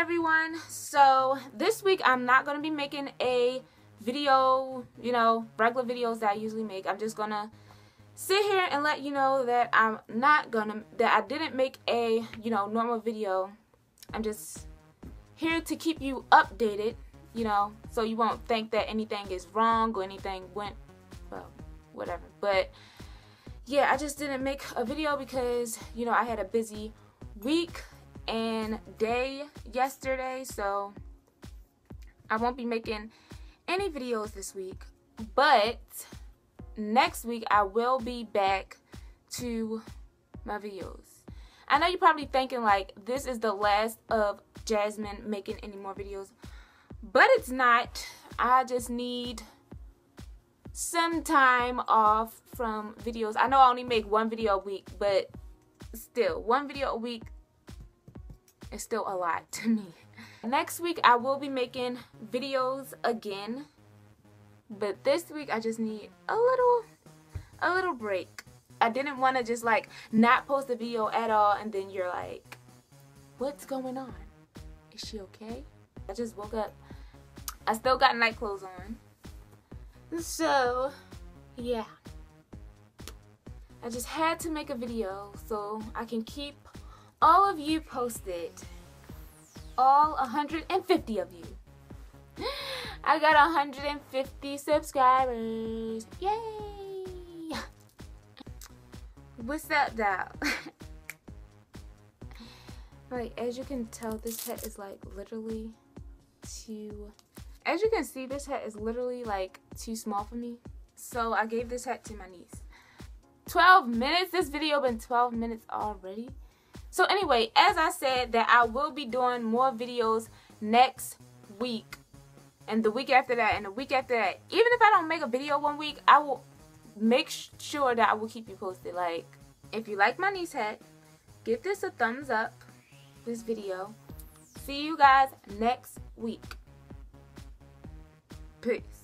everyone. So this week I'm not gonna be making a video you know regular videos that I usually make. I'm just gonna sit here and let you know that I'm not gonna that I didn't make a you know normal video. I'm just here to keep you updated you know so you won't think that anything is wrong or anything went well whatever. But yeah I just didn't make a video because you know I had a busy week and day yesterday so I won't be making any videos this week but next week I will be back to my videos. I know you're probably thinking like this is the last of Jasmine making any more videos but it's not. I just need some time off from videos. I know I only make one video a week but still one video a week is still a lot to me. Next week I will be making videos again. But this week I just need a little a little break. I didn't want to just like not post a video at all and then you're like what's going on? Is she okay? I just woke up. I still got night clothes on. So, yeah. I just had to make a video so I can keep all of you posted. All 150 of you. I got 150 subscribers. Yay! What's up, though? like, as you can tell, this hat is like literally too... As you can see, this hat is literally like too small for me. So I gave this hat to my niece. 12 minutes? This video been 12 minutes already? So anyway, as I said that I will be doing more videos next week and the week after that and the week after that. Even if I don't make a video one week, I will make sure that I will keep you posted. Like, if you like my niece hat, give this a thumbs up, this video. See you guys next week. Peace.